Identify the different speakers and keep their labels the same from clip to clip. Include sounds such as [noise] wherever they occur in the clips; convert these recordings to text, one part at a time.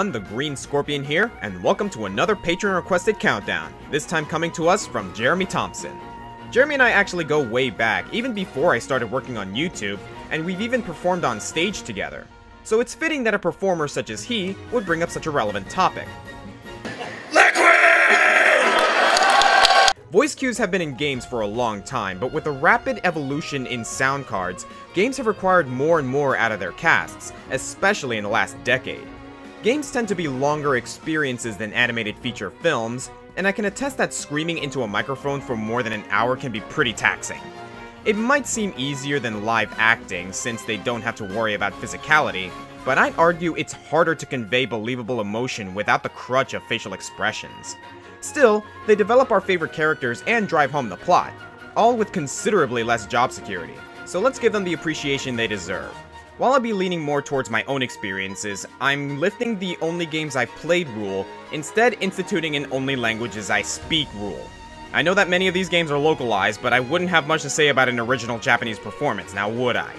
Speaker 1: Everyone, the Green Scorpion here, and welcome to another patron requested countdown, this time coming to us from Jeremy Thompson. Jeremy and I actually go way back, even before I started working on YouTube, and we've even performed on stage together. So it's fitting that a performer such as he would bring up such a relevant topic. Liquid! Voice cues have been in games for a long time, but with the rapid evolution in sound cards, games have required more and more out of their casts, especially in the last decade. Games tend to be longer experiences than animated feature films, and I can attest that screaming into a microphone for more than an hour can be pretty taxing. It might seem easier than live acting since they don't have to worry about physicality, but I'd argue it's harder to convey believable emotion without the crutch of facial expressions. Still, they develop our favorite characters and drive home the plot, all with considerably less job security. So let's give them the appreciation they deserve. While I'll be leaning more towards my own experiences, I'm lifting the only games I've played rule, instead instituting an only languages I speak rule. I know that many of these games are localized, but I wouldn't have much to say about an original Japanese performance, now would I?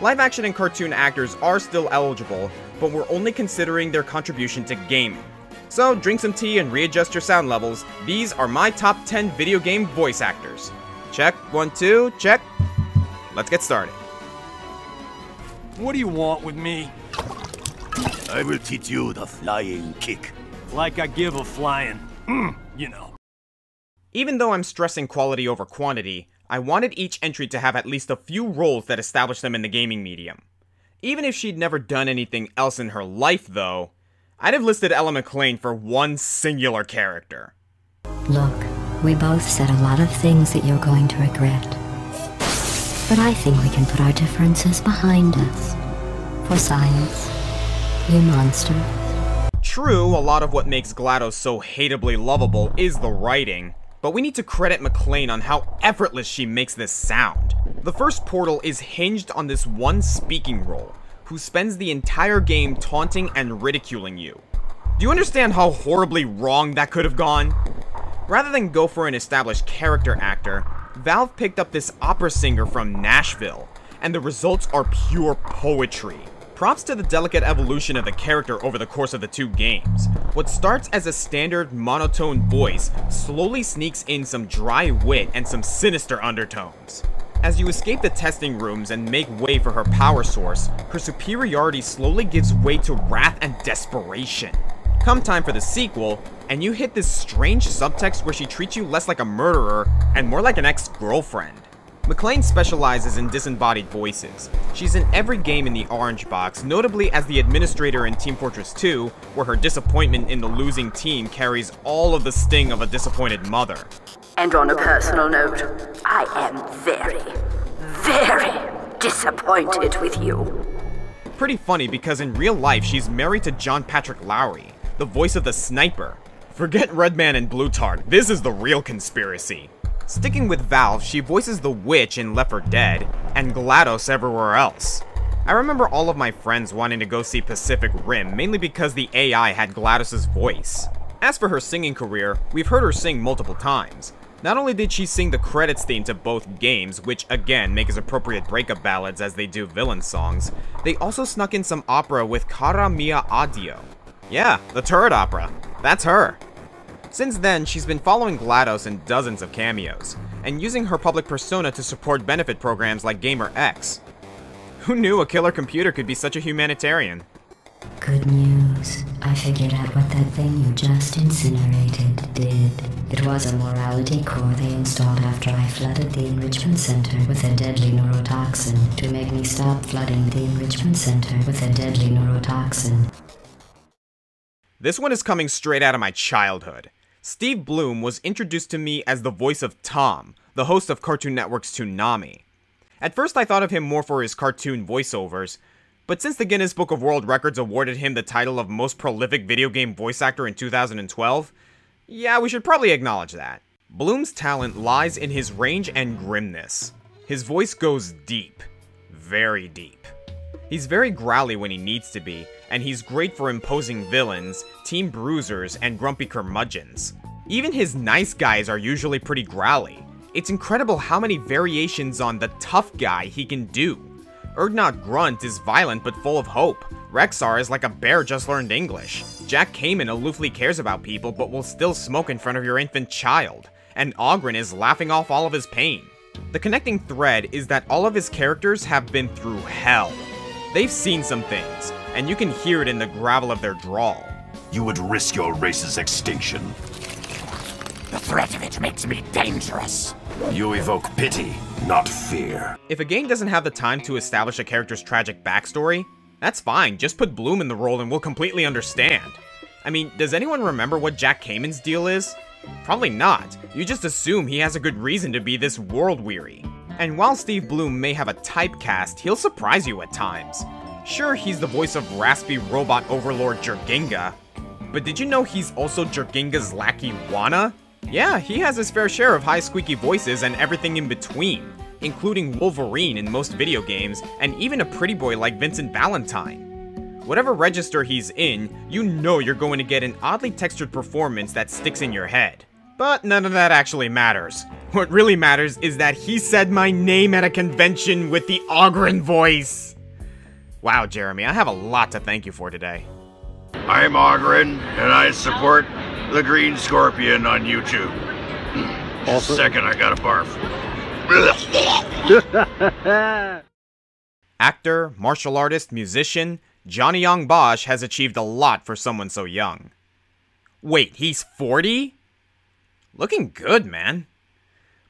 Speaker 1: Live action and cartoon actors are still eligible, but we're only considering their contribution to gaming. So drink some tea and readjust your sound levels. These are my top 10 video game voice actors. Check, one, two, check. Let's get started.
Speaker 2: What do you want with me?
Speaker 3: I will teach you the flying kick.
Speaker 2: Like I give a flying, mm, you know.
Speaker 1: Even though I'm stressing quality over quantity, I wanted each entry to have at least a few roles that establish them in the gaming medium. Even if she'd never done anything else in her life, though, I'd have listed Ellen McLain for one singular character.
Speaker 4: Look, we both said a lot of things that you're going to regret. But I think we can put our differences behind us. For science, you monster.
Speaker 1: True, a lot of what makes GLaDOS so hateably lovable is the writing, but we need to credit McLain on how effortless she makes this sound. The first portal is hinged on this one speaking role, who spends the entire game taunting and ridiculing you. Do you understand how horribly wrong that could have gone? Rather than go for an established character actor, Valve picked up this opera singer from Nashville, and the results are pure poetry. Props to the delicate evolution of the character over the course of the two games. What starts as a standard monotone voice slowly sneaks in some dry wit and some sinister undertones. As you escape the testing rooms and make way for her power source, her superiority slowly gives way to wrath and desperation. Come time for the sequel, and you hit this strange subtext where she treats you less like a murderer and more like an ex-girlfriend. McLain specializes in disembodied voices. She's in every game in the Orange Box, notably as the administrator in Team Fortress 2, where her disappointment in the losing team carries all of the sting of a disappointed mother.
Speaker 5: And on a personal note, I am very, very disappointed with you.
Speaker 1: Pretty funny because in real life she's married to John Patrick Lowry, the voice of the sniper. Forget Redmond and Blutarch, this is the real conspiracy. Sticking with Valve, she voices the Witch in Left 4 Dead, and GLaDOS everywhere else. I remember all of my friends wanting to go see Pacific Rim, mainly because the AI had GLaDOS' voice. As for her singing career, we've heard her sing multiple times. Not only did she sing the credits theme to both games, which again make as appropriate breakup ballads as they do villain songs, they also snuck in some opera with Cara Mia Addio. Yeah, the turret opera. That's her. Since then, she's been following GLaDOS in dozens of cameos, and using her public persona to support benefit programs like GamerX. Who knew a killer computer could be such a humanitarian?
Speaker 4: Good news. I figured out what that thing you just incinerated did. It was a morality core they installed after I flooded the enrichment center with a deadly neurotoxin to make me stop flooding the enrichment center with a deadly neurotoxin.
Speaker 1: This one is coming straight out of my childhood. Steve Blum was introduced to me as the voice of Tom, the host of Cartoon Network's Toonami. At first, I thought of him more for his cartoon voiceovers, but since the Guinness Book of World Records awarded him the title of most prolific video game voice actor in 2012, yeah, we should probably acknowledge that. Blum's talent lies in his range and grimness. His voice goes deep. Very deep. He's very growly when he needs to be, and he's great for imposing villains, team bruisers, and grumpy curmudgeons. Even his nice guys are usually pretty growly. It's incredible how many variations on the tough guy he can do. Urdnot Grunt is violent but full of hope. Rexxar is like a bear just learned English. Jack Cayman aloofly cares about people but will still smoke in front of your infant child. And Oghren is laughing off all of his pain. The connecting thread is that all of his characters have been through hell. They've seen some things, and you can hear it in the gravel of their drawl.
Speaker 3: You would risk your race's extinction.
Speaker 6: The threat of it makes me dangerous.
Speaker 3: You evoke pity, not fear.
Speaker 1: If a game doesn't have the time to establish a character's tragic backstory, that's fine, just put Blum in the role and we'll completely understand. I mean, does anyone remember what Jack Cayman's deal is? Probably not. You just assume he has a good reason to be this world weary. And while Steve Blum may have a typecast, he'll surprise you at times. Sure, he's the voice of raspy robot overlord Jerginga, but did you know he's also Jerginga's lackey Wana? Yeah, he has his fair share of high squeaky voices and everything in between, including Wolverine in most video games, and even a pretty boy like Vincent Valentine. Whatever register he's in, you know you're going to get an oddly textured performance that sticks in your head. But none of that actually matters. What really matters is that he said my name at a convention with the Oghren voice. Wow, Jeremy, I have a lot to thank you for today.
Speaker 3: I'm Oghren, and I support the Green Scorpion on YouTube. [laughs] Also, Second, I got a barf. [laughs]
Speaker 1: Actor, martial artist, musician, Johnny Yong Bosch has achieved a lot for someone so young. Wait, he's 40? Looking good, man.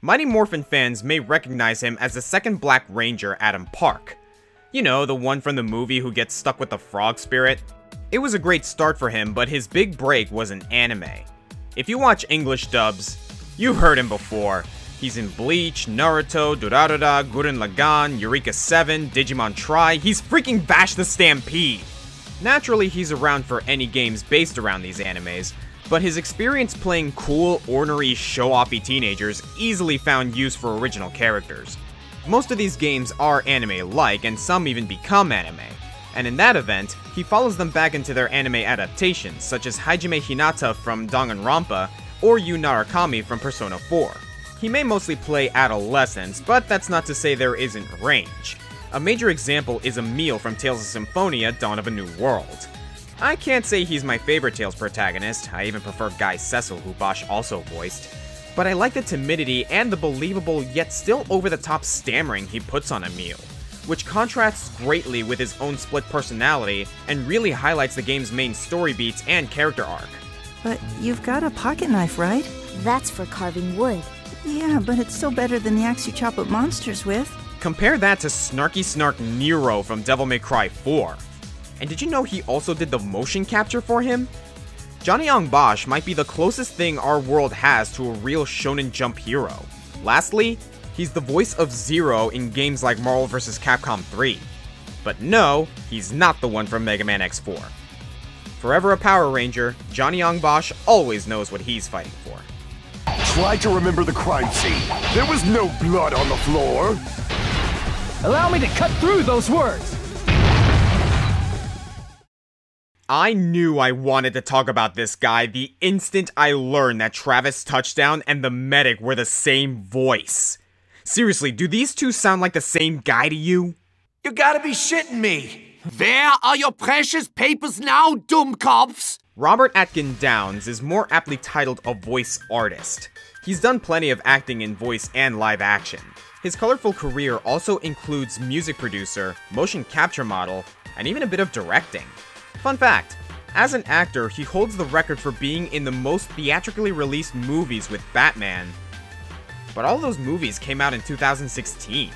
Speaker 1: Mighty Morphin fans may recognize him as the second Black Ranger, Adam Park. You know, the one from the movie who gets stuck with the frog spirit. It was a great start for him, but his big break was in anime. If you watch English dubs, you've heard him before. He's in Bleach, Naruto, Durarara, Gurren Lagann, Eureka 7, Digimon Tri, he's freaking Vash the Stampede! Naturally, he's around for any games based around these animes, but his experience playing cool, ornery, show-offy teenagers easily found use for original characters. Most of these games are anime-like, and some even become anime, and in that event, he follows them back into their anime adaptations, such as Hajime Hinata from Danganronpa, or Yu Narukami from Persona 4. He may mostly play adolescents, but that's not to say there isn't range. A major example is Emil from Tales of Symphonia Dawn of a New World. I can't say he's my favorite Tales protagonist, I even prefer Guy Cecil, who Bosch also voiced, but I like the timidity and the believable yet still over the top stammering he puts on Emil, which contrasts greatly with his own split personality and really highlights the game's main story beats and character arc.
Speaker 7: But you've got a pocket knife, right?
Speaker 8: That's for carving wood.
Speaker 7: Yeah, but it's still better than the axe you chop up monsters with.
Speaker 1: Compare that to Snarky Snark Nero from Devil May Cry 4. And did you know he also did the motion capture for him? Johnny Yong Bosch might be the closest thing our world has to a real Shonen Jump hero. Lastly, he's the voice of Zero in games like Marvel vs. Capcom 3. But no, he's not the one from Mega Man X4. Forever a Power Ranger, Johnny Yong Bosch always knows what he's fighting for.
Speaker 3: Try to remember the crime scene. There was no blood on the floor.
Speaker 2: Allow me to cut through those words.
Speaker 1: I knew I wanted to talk about this guy the instant I learned that Travis Touchdown and the medic were the same voice. Seriously, do these two sound like the same guy to you?
Speaker 6: You gotta be shitting me. Where are your precious papers now, Dummkopfs?
Speaker 1: Robin Atkin Downes is more aptly titled a voice artist. He's done plenty of acting in voice and live action. His colorful career also includes music producer, motion capture model, and even a bit of directing. Fun fact as an actor, he holds the record for being in the most theatrically released movies with Batman. But all those movies came out in 2016.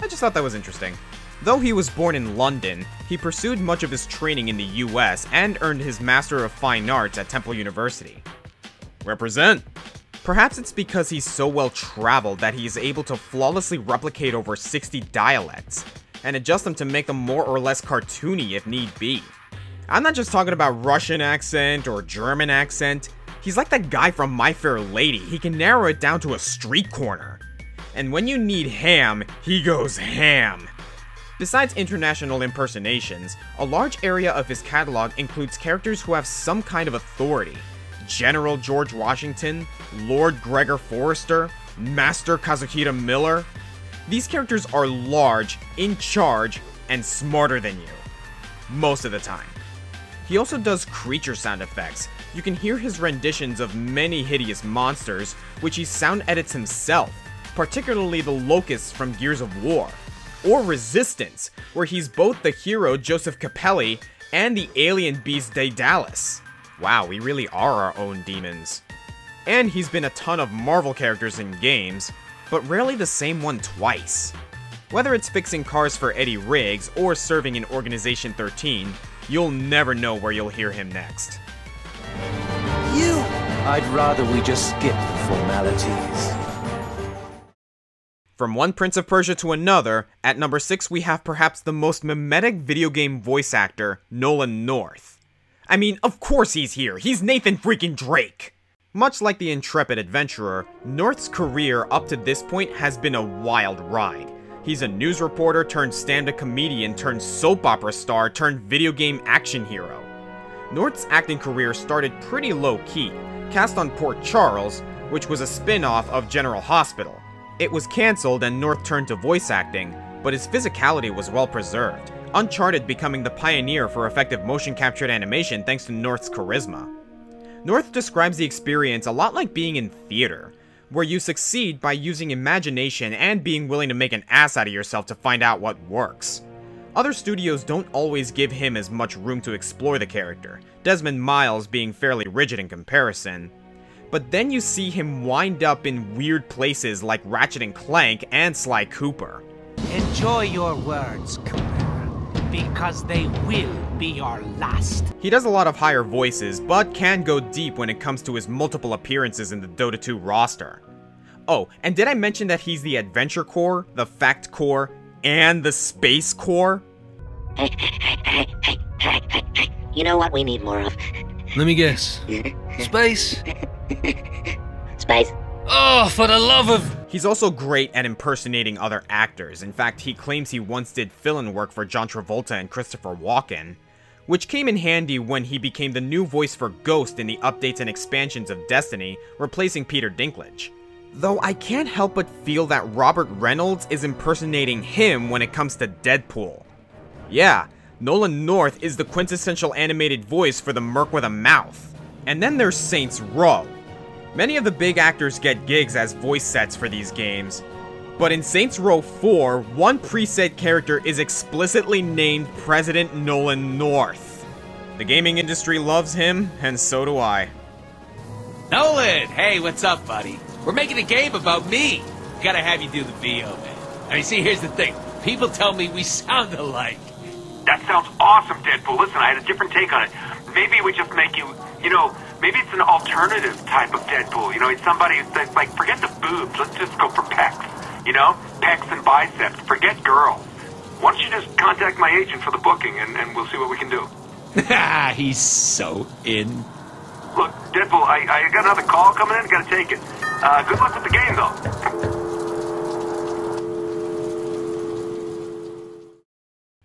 Speaker 1: I just thought that was interesting. Though he was born in London, he pursued much of his training in the US and earned his Master of Fine Arts at Temple University. Represent! Perhaps it's because he's so well traveled that he is able to flawlessly replicate over 60 dialects, and adjust them to make them more or less cartoony if need be. I'm not just talking about Russian accent or German accent. He's like that guy from My Fair Lady. He can narrow it down to a street corner. And when you need ham, he goes ham. Besides international impersonations, a large area of his catalog includes characters who have some kind of authority. General George Washington, Lord Gregor Forrester, Master Kazuhira Miller. These characters are large, in charge, and smarter than you. most of the time. He also does creature sound effects. You can hear his renditions of many hideous monsters, which he sound edits himself, particularly the locusts from Gears of War. Or Resistance, where he's both the hero Joseph Capelli and the alien beast Daedalus. Wow, we really are our own demons. And he's been a ton of Marvel characters in games, but rarely the same one twice. Whether it's fixing cars for Eddie Riggs or serving in Organization 13, you'll never know where you'll hear him next.
Speaker 9: You! I'd rather we just skip the formalities.
Speaker 1: From one Prince of Persia to another, at number 6 we have perhaps the most mimetic video game voice actor, Nolan North. I mean, of course he's here, he's Nathan freaking Drake! Much like the intrepid adventurer, North's career up to this point has been a wild ride. He's a news reporter turned stand-up comedian turned soap opera star turned video game action hero. North's acting career started pretty low-key, cast on Port Charles, which was a spin-off of General Hospital. It was cancelled and North turned to voice acting, but his physicality was well preserved, Uncharted becoming the pioneer for effective motion captured animation thanks to North's charisma. North describes the experience a lot like being in theater, where you succeed by using imagination and being willing to make an ass out of yourself to find out what works. Other studios don't always give him as much room to explore the character, Desmond Miles being fairly rigid in comparison. But then you see him wind up in weird places like Ratchet and Clank and Sly Cooper.
Speaker 6: Enjoy your words, Cooper, because they will be your last.
Speaker 1: He does a lot of higher voices, but can go deep when it comes to his multiple appearances in the Dota 2 roster. Oh, and did I mention that he's the Adventure Core, the Fact Core, and the Space Core?
Speaker 10: Hey, hey, hey, hey, hey, hey. You know what we need more of?
Speaker 2: Let me guess. Space?
Speaker 10: Space.
Speaker 2: Oh, for the love of...
Speaker 1: He's also great at impersonating other actors. In fact, he claims he once did fill-in work for John Travolta and Christopher Walken, which came in handy when he became the new voice for Ghost in the updates and expansions of Destiny, replacing Peter Dinklage. Though I can't help but feel that Robert Reynolds is impersonating him when it comes to Deadpool. Yeah, Nolan North is the quintessential animated voice for the Merc with a Mouth. And then there's Saints Row. Many of the big actors get gigs as voice sets for these games, but in Saints Row 4, one preset character is explicitly named President Nolan North. The gaming industry loves him, and so do I.
Speaker 11: Nolan! Hey, what's up, buddy? We're making a game about me. Gotta have you do the VO, man. I mean, see, here's the thing. People tell me we sound alike.
Speaker 12: That sounds awesome, Deadpool. Listen, I had a different take on it. Maybe we just make you, you know, maybe it's an alternative type of Deadpool. You know, it's somebody that's like, forget the boobs. Let's just go for pecs. You know, pecs and biceps. Forget girls. Why don't you just contact my agent for the booking, and, and we'll see what we can do. [laughs]
Speaker 11: He's so in.
Speaker 12: Look, Deadpool, I, I got another call coming in. Gotta take it. Uh, good luck with the game, though.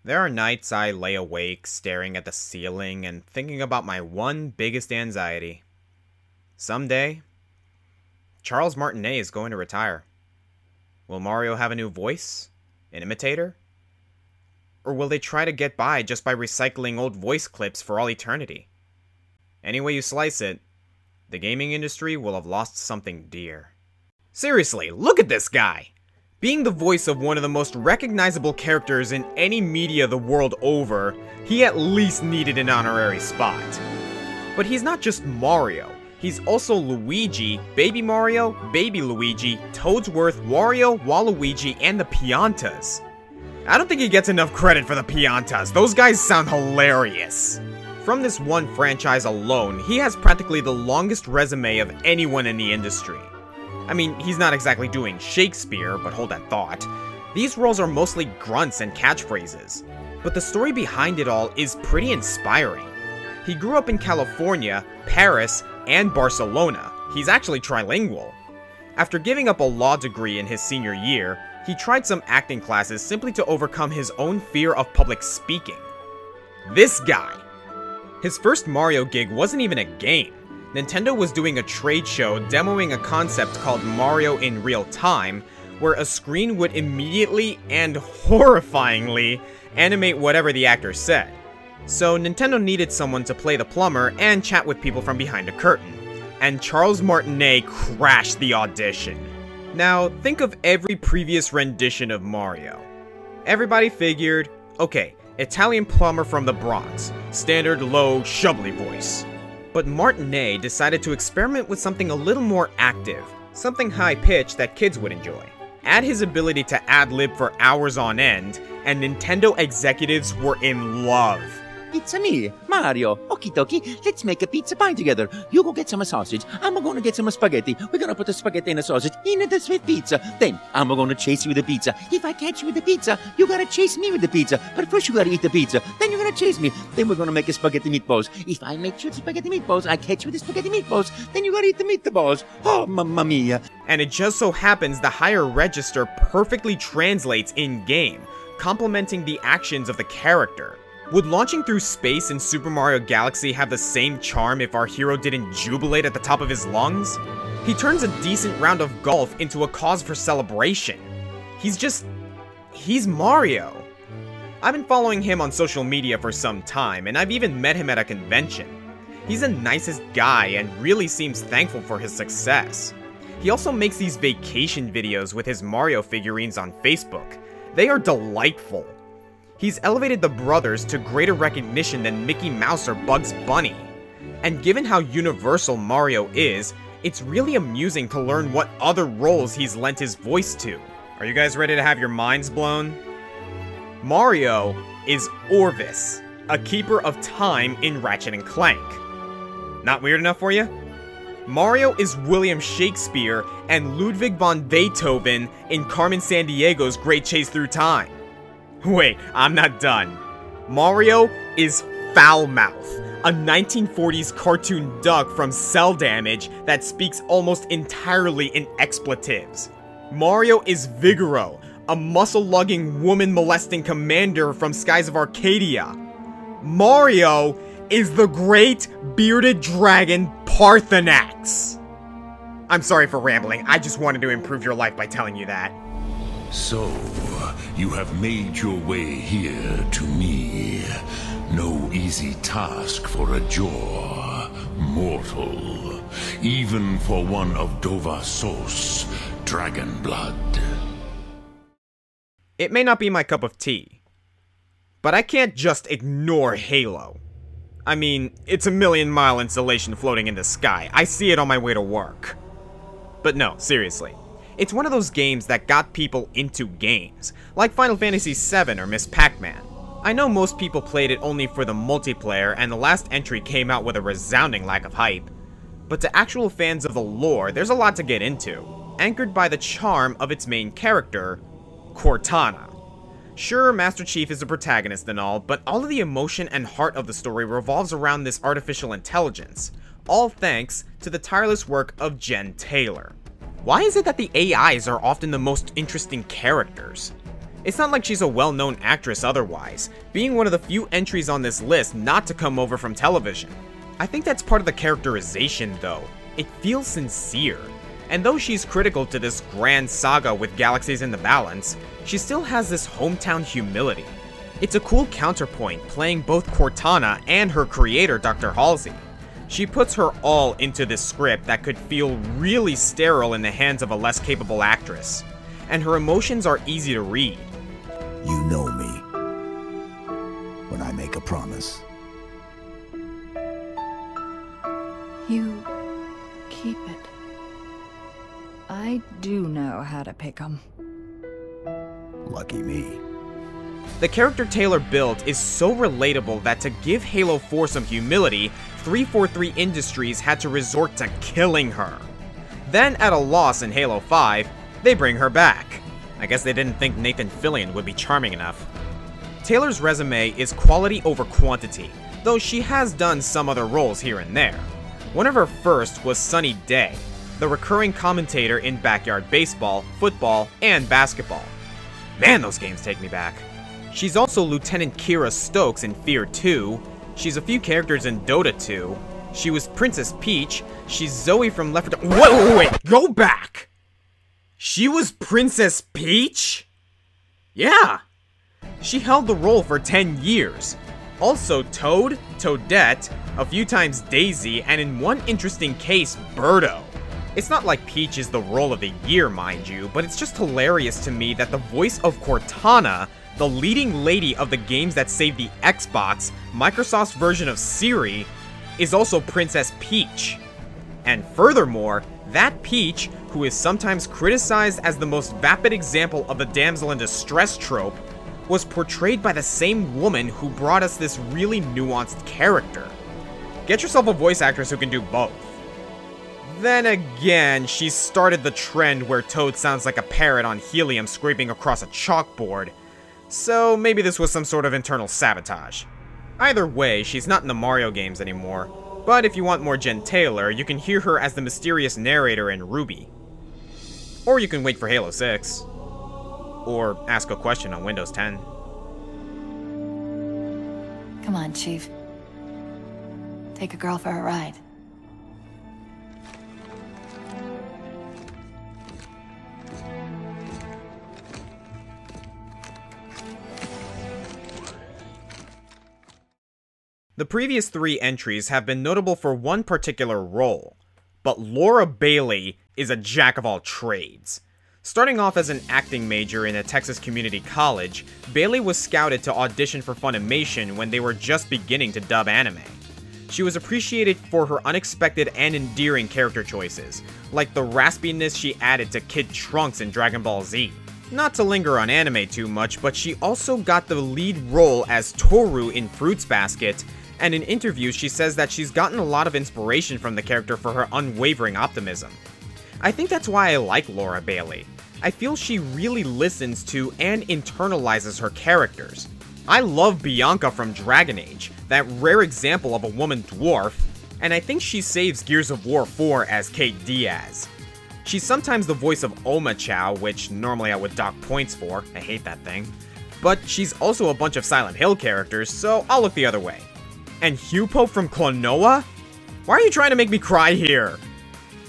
Speaker 1: There are nights I lay awake, staring at the ceiling and thinking about my one biggest anxiety. Someday, Charles Martinet is going to retire. Will Mario have a new voice? An imitator? Or will they try to get by just by recycling old voice clips for all eternity? Any way you slice it, the gaming industry will have lost something dear. Seriously, look at this guy! Being the voice of one of the most recognizable characters in any media the world over, he at least needed an honorary spot. But he's not just Mario. He's also Luigi, Baby Mario, Baby Luigi, Toadsworth, Wario, Waluigi, and the Piantas. I don't think he gets enough credit for the Piantas. Those guys sound hilarious. From this one franchise alone, he has practically the longest resume of anyone in the industry. I mean, he's not exactly doing Shakespeare, but hold that thought. These roles are mostly grunts and catchphrases. But the story behind it all is pretty inspiring. He grew up in California, Paris, and Barcelona. He's actually trilingual. After giving up a law degree in his senior year, he tried some acting classes simply to overcome his own fear of public speaking. This guy! His first Mario gig wasn't even a game. Nintendo was doing a trade show demoing a concept called Mario in Real Time, where a screen would immediately and [laughs] horrifyingly animate whatever the actor said. So Nintendo needed someone to play the plumber and chat with people from behind a curtain. And Charles Martinet crashed the audition. Now, think of every previous rendition of Mario. Everybody figured, okay, Italian plumber from the Bronx, standard low, shubbly voice. But Martinet decided to experiment with something a little more active, something high pitched that kids would enjoy. Add his ability to ad lib for hours on end, and Nintendo executives were in love.
Speaker 9: It's me, Mario. Okie dokie, let's make a pizza pie together. You go get some sausage. I'm gonna get some spaghetti. We're gonna put the spaghetti and the sausage in the sweet pizza. Then I'm gonna chase you with the pizza. If I catch you with the pizza, you gotta chase me with the pizza. But first you gotta eat the pizza. Then you're gonna chase me. Then we're gonna make a spaghetti meatballs. If I make you the spaghetti meatballs, I catch you with the spaghetti meatballs. Then you gotta eat the meatballs. Oh, mamma mia.
Speaker 1: And it just so happens the higher register perfectly translates in game, complementing the actions of the character. Would launching through space in Super Mario Galaxy have the same charm if our hero didn't jubilate at the top of his lungs? He turns a decent round of golf into a cause for celebration. He's just... he's Mario. I've been following him on social media for some time, and I've even met him at a convention. He's the nicest guy and really seems thankful for his success. He also makes these vacation videos with his Mario figurines on Facebook. They are delightful. He's elevated the brothers to greater recognition than Mickey Mouse or Bugs Bunny. And given how universal Mario is, it's really amusing to learn what other roles he's lent his voice to. Are you guys ready to have your minds blown? Mario is Orvis, a keeper of time in Ratchet and Clank. Not weird enough for you? Mario is William Shakespeare and Ludwig von Beethoven in Carmen Sandiego's Great Chase Through Time. [laughs] Wait, I'm not done. Mario is Foulmouth, a 1940s cartoon duck from Cel Damage that speaks almost entirely in expletives. Mario is Vigoro, a muscle-lugging woman-molesting commander from Skies of Arcadia. Mario is the great bearded dragon Paarthurnax. I'm sorry for rambling, I just wanted to improve your life by telling you that.
Speaker 13: So, you have made your way here to me. No easy task for a jaw, mortal. Even for one of Dovassos, dragon blood.
Speaker 1: It may not be my cup of tea, but I can't just ignore Halo. I mean, it's a million mile installation floating in the sky. I see it on my way to work. But no, seriously. It's one of those games that got people into games, like Final Fantasy VII or Miss Pac-Man. I know most people played it only for the multiplayer, and the last entry came out with a resounding lack of hype. But to actual fans of the lore, there's a lot to get into, anchored by the charm of its main character, Cortana. Sure, Master Chief is the protagonist and all, but all of the emotion and heart of the story revolves around this artificial intelligence, all thanks to the tireless work of Jen Taylor. Why is it that the AIs are often the most interesting characters? It's not like she's a well-known actress otherwise, being one of the few entries on this list not to come over from television. I think that's part of the characterization though. It feels sincere. And though she's critical to this grand saga with galaxies in the balance, she still has this hometown humility. It's a cool counterpoint playing both Cortana and her creator Dr. Halsey. She puts her all into this script that could feel really sterile in the hands of a less capable actress. And her emotions are easy to read.
Speaker 14: You know me. When I make a promise.
Speaker 15: You keep it. I do know how to pick 'em.
Speaker 14: Lucky me.
Speaker 1: The character Taylor built is so relatable that to give Halo 4 some humility, 343 Industries had to resort to killing her. Then, at a loss in Halo 5, they bring her back. I guess they didn't think Nathan Fillion would be charming enough. Taylor's resume is quality over quantity, though she has done some other roles here and there. One of her first was Sunny Day, the recurring commentator in Backyard Baseball, Football, and Basketball. Man, those games take me back. She's also Lieutenant Kira Stokes in Fear 2. She's a few characters in Dota 2. She was Princess Peach. She's Zoe from Left 4 Dead. Wait, wait, go back! She was Princess Peach? Yeah. She held the role for 10 years. Also Toad, Toadette, a few times Daisy, and in one interesting case, Birdo. It's not like Peach is the role of the year, mind you, but it's just hilarious to me that the voice of Cortana, the leading lady of the games that saved the Xbox, Microsoft's version of Siri, is also Princess Peach. And furthermore, that Peach, who is sometimes criticized as the most vapid example of the damsel in distress trope, was portrayed by the same woman who brought us this really nuanced character. Get yourself a voice actress who can do both. Then again, she started the trend where Toad sounds like a parrot on helium scraping across a chalkboard, so maybe this was some sort of internal sabotage. Either way, she's not in the Mario games anymore, but if you want more Jen Taylor, you can hear her as the mysterious narrator in RWBY. Or you can wait for Halo 6. Or ask a question on Windows 10.
Speaker 15: Come on, Chief. Take a girl for a ride.
Speaker 1: The previous three entries have been notable for one particular role, but Laura Bailey is a jack of all trades. Starting off as an acting major in a Texas community college, Bailey was scouted to audition for Funimation when they were just beginning to dub anime. She was appreciated for her unexpected and endearing character choices, like the raspiness she added to Kid Trunks in Dragon Ball Z. Not to linger on anime too much, but she also got the lead role as Tohru in Fruits Basket and in interviews she says that she's gotten a lot of inspiration from the character for her unwavering optimism. I think that's why I like Laura Bailey. I feel she really listens to and internalizes her characters. I love Bianca from Dragon Age, that rare example of a woman dwarf, and I think she saves Gears of War 4 as Kait Diaz. She's sometimes the voice of Omochao, which normally I would dock points for, I hate that thing. But she's also a bunch of Silent Hill characters, so I'll look the other way. And Huepow from Klonoa? Why are you trying to make me cry here?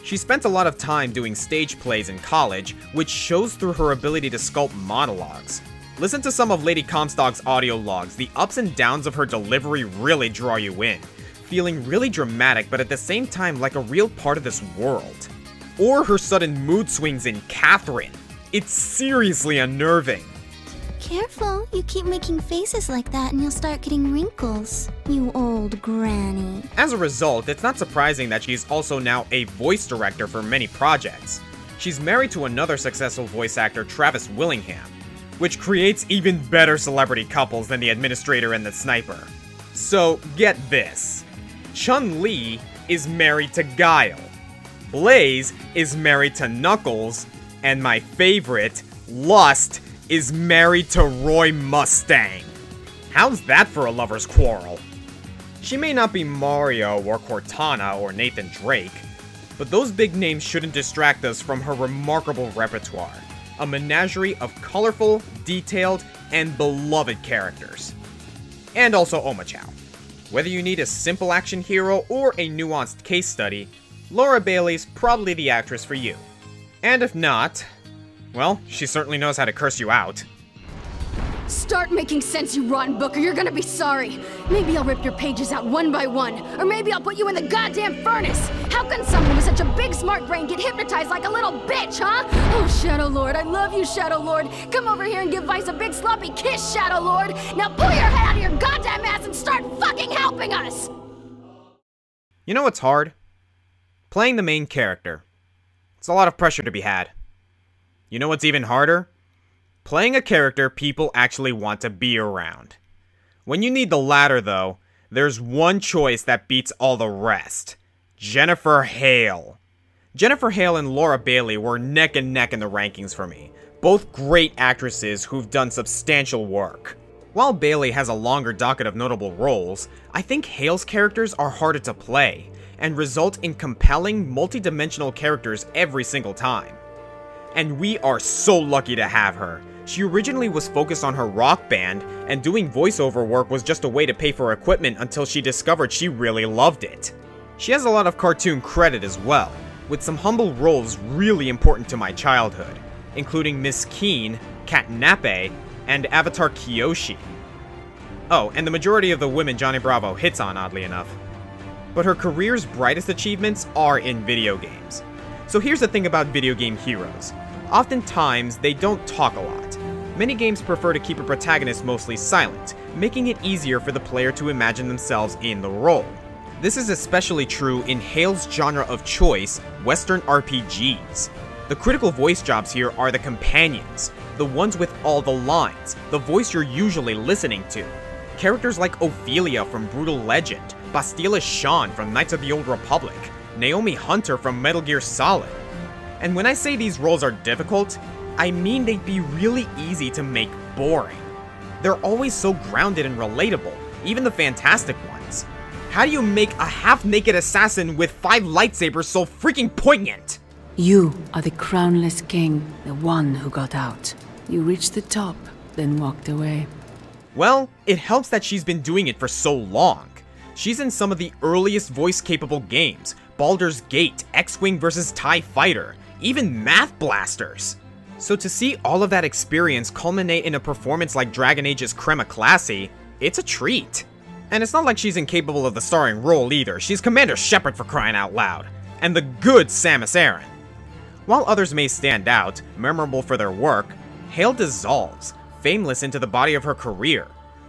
Speaker 1: She spent a lot of time doing stage plays in college, which shows through her ability to sculpt monologues. Listen to some of Lady Comstock's audio logs, the ups and downs of her delivery really draw you in, feeling really dramatic but at the same time like a real part of this world. Or her sudden mood swings in Catherine. It's seriously unnerving.
Speaker 8: Careful, you keep making faces like that and you'll start getting wrinkles. You old granny.
Speaker 1: As a result, it's not surprising that she's also now a voice director for many projects. She's married to another successful voice actor, Travis Willingham, which creates even better celebrity couples than the administrator and the sniper. So, get this. Chun-Li is married to Guile. Blaze is married to Knuckles, and my favorite, Lust, is married to Roy Mustang. How's that for a lover's quarrel? She may not be Mario or Cortana or Nathan Drake, but those big names shouldn't distract us from her remarkable repertoire. A menagerie of colorful, detailed, and beloved characters. And also Omochao. Whether you need a simple action hero or a nuanced case study, Laura Bailey's probably the actress for you. And if not, well, she certainly knows how to curse you out.
Speaker 16: Start making sense, you rotten book, or you're gonna be sorry. Maybe I'll rip your pages out one by one, or maybe I'll put you in the goddamn furnace. How can someone with such a big smart brain get hypnotized like a little bitch, huh? Oh, Shadow Lord, I love you, Shadow Lord. Come over here and give Vice a big sloppy kiss, Shadow Lord. Now pull your head out of your goddamn ass and start fucking helping us!
Speaker 1: You know what's hard? Playing the main character. It's a lot of pressure to be had. You know what's even harder? Playing a character people actually want to be around. When you need the latter, though, there's one choice that beats all the rest Jennifer Hale. Jennifer Hale and Laura Bailey were neck and neck in the rankings for me, both great actresses who've done substantial work. While Bailey has a longer docket of notable roles, I think Hale's characters are harder to play, and result in compelling, multi-dimensional characters every single time. And we are so lucky to have her. She originally was focused on her rock band, and doing voiceover work was just a way to pay for equipment until she discovered she really loved it. She has a lot of cartoon credit as well, with some humble roles really important to my childhood, including Miss Keen, Cat and Avatar Kyoshi. Oh, and the majority of the women Johnny Bravo hits on, oddly enough. But her career's brightest achievements are in video games. So here's the thing about video game heroes. Oftentimes, they don't talk a lot. Many games prefer to keep a protagonist mostly silent, making it easier for the player to imagine themselves in the role. This is especially true in Hale's genre of choice, Western RPGs. The critical voice jobs here are the companions, the ones with all the lines, the voice you're usually listening to. Characters like Ophelia from Brutal Legend, Bastila Shan from Knights of the Old Republic, Naomi Hunter from Metal Gear Solid. And when I say these roles are difficult, I mean they'd be really easy to make boring. They're always so grounded and relatable, even the fantastic ones. How do you make a half-naked assassin with five lightsabers so freaking poignant?
Speaker 17: You are the crownless king, the one who got out. You reached the top, then walked away.
Speaker 1: Well, it helps that she's been doing it for so long. She's in some of the earliest voice-capable games, Baldur's Gate, X-Wing vs. TIE Fighter, even Math Blasters. So to see all of that experience culminate in a performance like Dragon Age's Krem Aclassi, it's a treat. And it's not like she's incapable of the starring role either, she's Commander Shepard for crying out loud. And the good Samus Aran. While others may stand out, memorable for their work, Hale dissolves, fameless into the body of her career.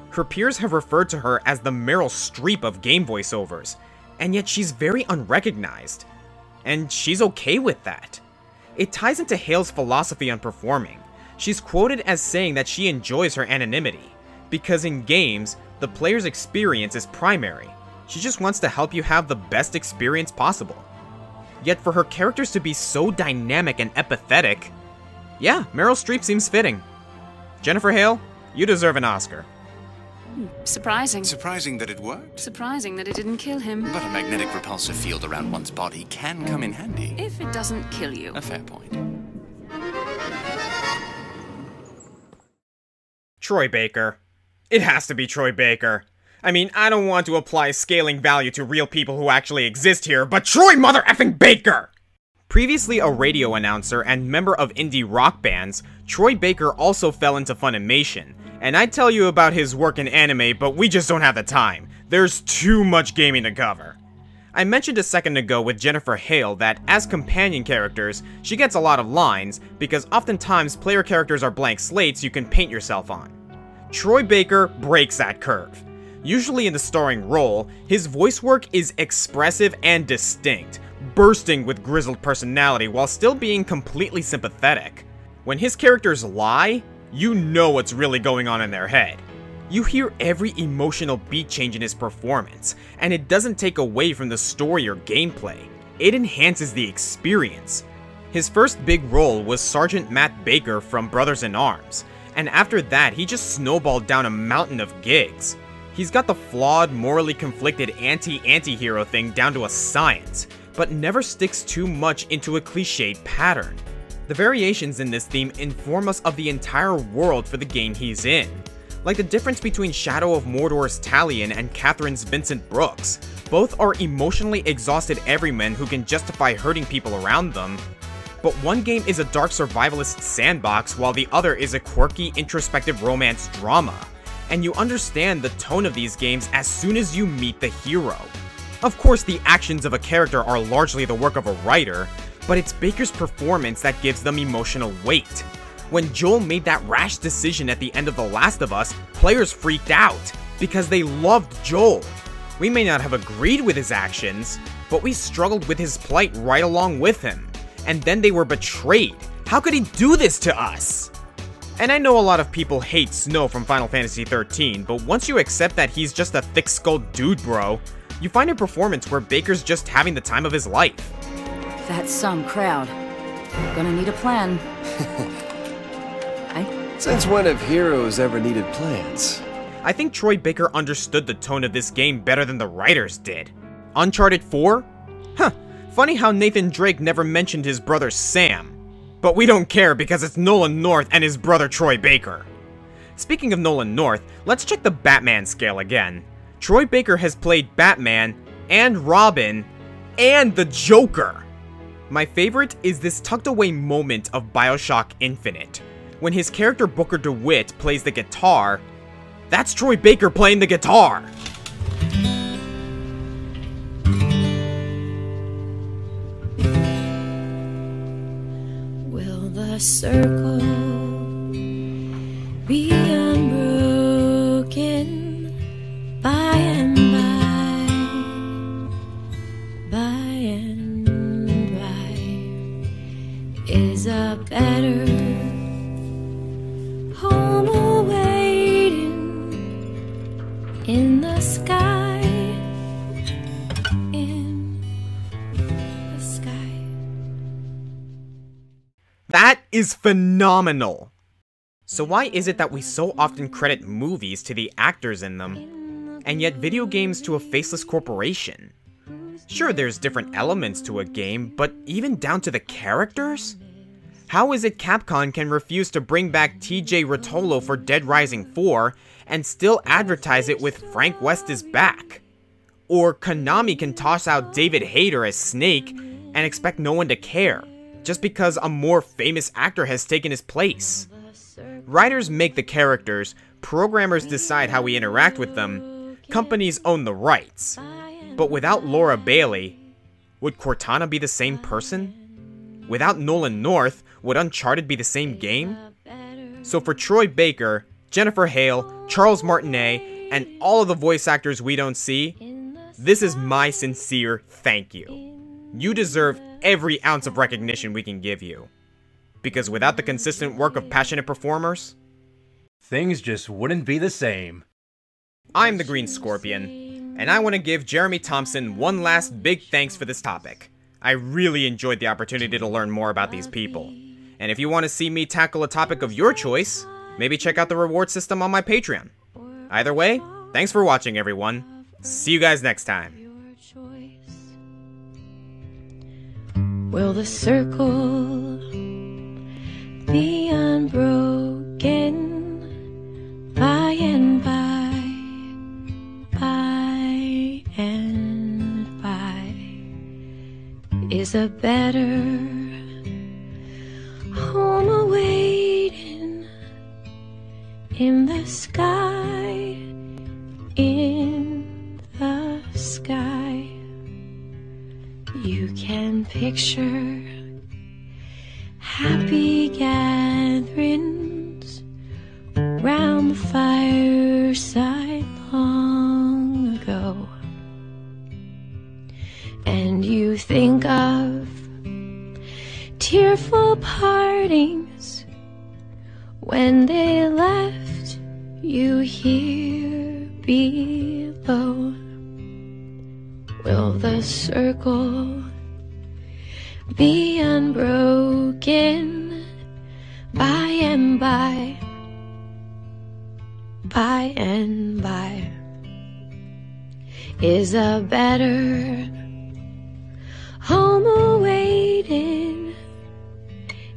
Speaker 1: Her peers have referred to her as the Meryl Streep of game voiceovers, and yet she's very unrecognized. And she's okay with that. It ties into Hale's philosophy on performing. She's quoted as saying that she enjoys her anonymity, because in games, the player's experience is primary. She just wants to help you have the best experience possible. Yet for her characters to be so dynamic and empathetic, yeah, Meryl Streep seems fitting. Jennifer Hale, you deserve an Oscar.
Speaker 15: Surprising.
Speaker 18: Surprising that it worked.
Speaker 15: Surprising that it didn't kill him.
Speaker 18: But a magnetic repulsive field around one's body can come in handy.
Speaker 15: If it doesn't kill you.
Speaker 18: A fair point.
Speaker 1: Troy Baker. It has to be Troy Baker. I mean, I don't want to apply scaling value to real people who actually exist here, but Troy mother effing Baker! Previously a radio announcer and member of indie rock bands, Troy Baker also fell into Funimation, and I'd tell you about his work in anime, but we just don't have the time. There's too much gaming to cover. I mentioned a second ago with Jennifer Hale that as companion characters, she gets a lot of lines, because oftentimes player characters are blank slates you can paint yourself on. Troy Baker breaks that curve. Usually in the starring role, his voice work is expressive and distinct, bursting with grizzled personality while still being completely sympathetic. When his characters lie, you know what's really going on in their head. You hear every emotional beat change in his performance, and it doesn't take away from the story or gameplay. It enhances the experience. His first big role was Sergeant Matt Baker from Brothers in Arms, and after that, he just snowballed down a mountain of gigs. He's got the flawed, morally conflicted anti-anti-hero thing down to a science, but never sticks too much into a cliched pattern. The variations in this theme inform us of the entire world for the game he's in. Like the difference between Shadow of Mordor's Talion and Catherine's Vincent Brooks. Both are emotionally exhausted everymen who can justify hurting people around them. But one game is a dark survivalist sandbox while the other is a quirky, introspective romance drama. And you understand the tone of these games as soon as you meet the hero. Of course, the actions of a character are largely the work of a writer, but it's Baker's performance that gives them emotional weight. When Joel made that rash decision at the end of The Last of Us, players freaked out because they loved Joel. We may not have agreed with his actions, but we struggled with his plight right along with him. And then they were betrayed. How could he do this to us? And I know a lot of people hate Snow from Final Fantasy XIII, but once you accept that he's just a thick-skulled dude bro, you find a performance where Baker's just having the time of his life.
Speaker 17: That's some crowd. Gonna need a plan. [laughs]
Speaker 19: Since when have heroes ever needed plans?
Speaker 1: I think Troy Baker understood the tone of this game better than the writers did. Uncharted 4? Huh, funny how Nathan Drake never mentioned his brother Sam. But we don't care because it's Nolan North and his brother Troy Baker. Speaking of Nolan North, let's check the Batman scale again. Troy Baker has played Batman, and Robin, and the Joker. My favorite is this tucked away moment of Bioshock Infinite, when his character Booker DeWitt plays the guitar, That's Troy Baker playing the guitar!
Speaker 20: Will the circle be is
Speaker 1: phenomenal! So why is it that we so often credit movies to the actors in them, and yet video games to a faceless corporation? Sure, there's different elements to a game, but even down to the characters? How is it Capcom can refuse to bring back TJ Rotolo for Dead Rising 4 and still advertise it with Frank West is back? Or Konami can toss out David Hayter as Snake and expect no one to care, just because a more famous actor has taken his place? Writers make the characters, programmers decide how we interact with them, companies own the rights. But without Laura Bailey, would Cortana be the same person? Without Nolan North, would Uncharted be the same game? So for Troy Baker, Jennifer Hale, Charles Martinet, and all of the voice actors we don't see, this is my sincere thank you. You deserve every ounce of recognition we can give you. Because without the consistent work of passionate performers,
Speaker 2: Things just wouldn't be the same.
Speaker 1: I'm the Green Scorpion, and I want to give Jeremy Thompson one last big thanks for this topic. I really enjoyed the opportunity to learn more about these people. And if you want to see me tackle a topic of your choice, maybe check out the reward system on my Patreon. Either way, thanks for watching, everyone. See you guys next time.
Speaker 20: Will the circle be unbroken by and by, by and by? Is a better home awaiting in the sky, 是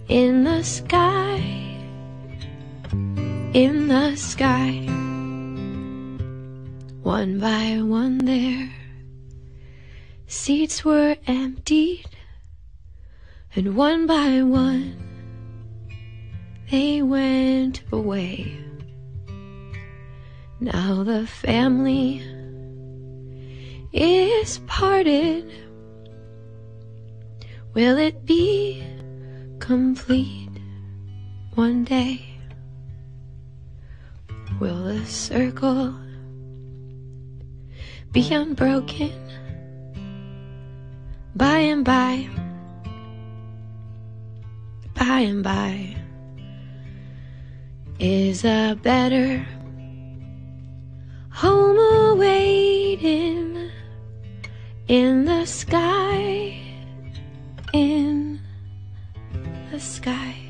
Speaker 20: in the sky, in the sky. One by one their Seats were emptied, and one by one they went away. Now the family is parted. Will it be complete one day? Will the circle be unbroken? by and by, by and by is a better home awaiting in the sky, in the sky.